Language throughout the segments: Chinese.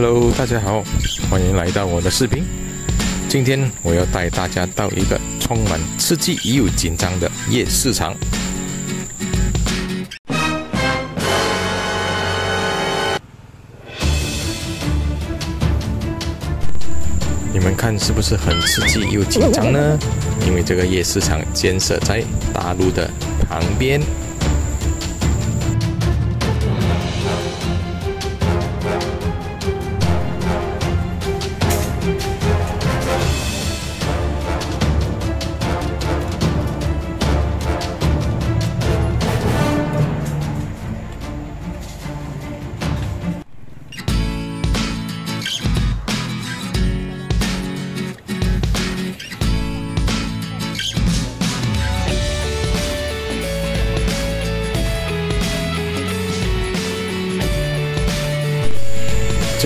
Hello，大家好，欢迎来到我的视频。今天我要带大家到一个充满刺激又紧张的夜市场。你们看是不是很刺激又紧张呢？因为这个夜市场建设在大路的旁边。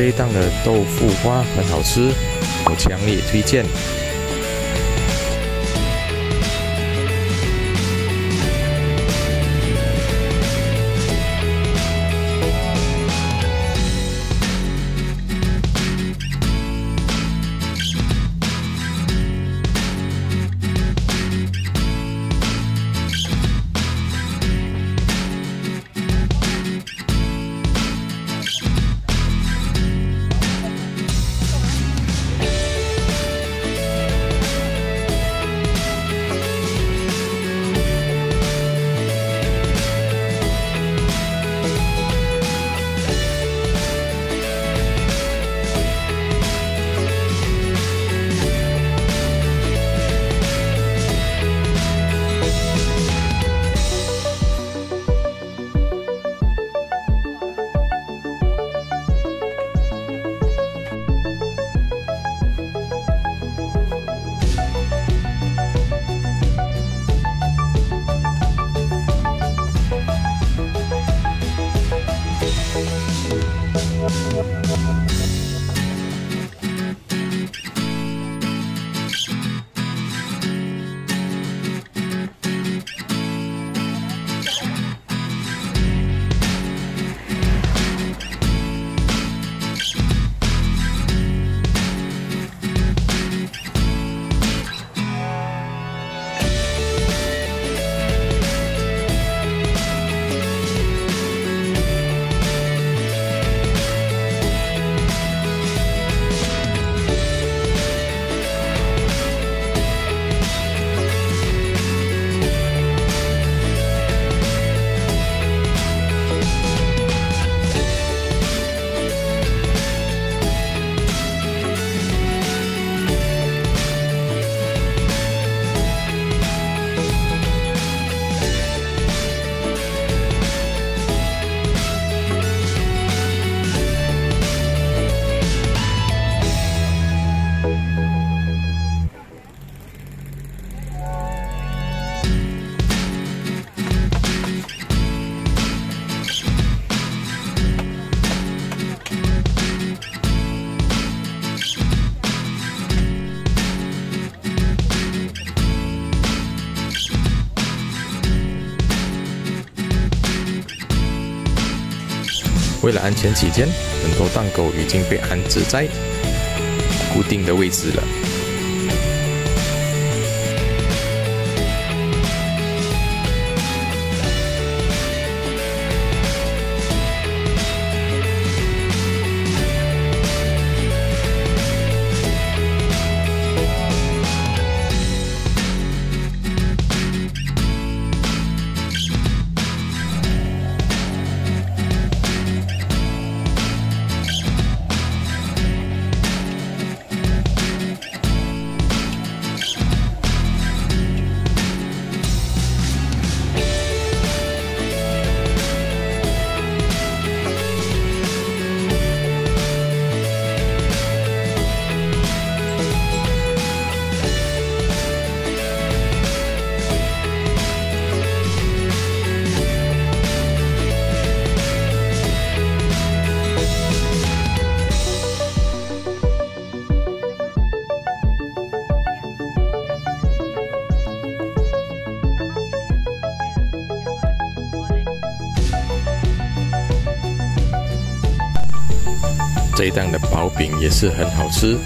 黑蛋的豆腐花很好吃，我强烈推荐。为了安全起见，很多档口已经被安置在固定的位置了。这一档的薄饼也是很好吃。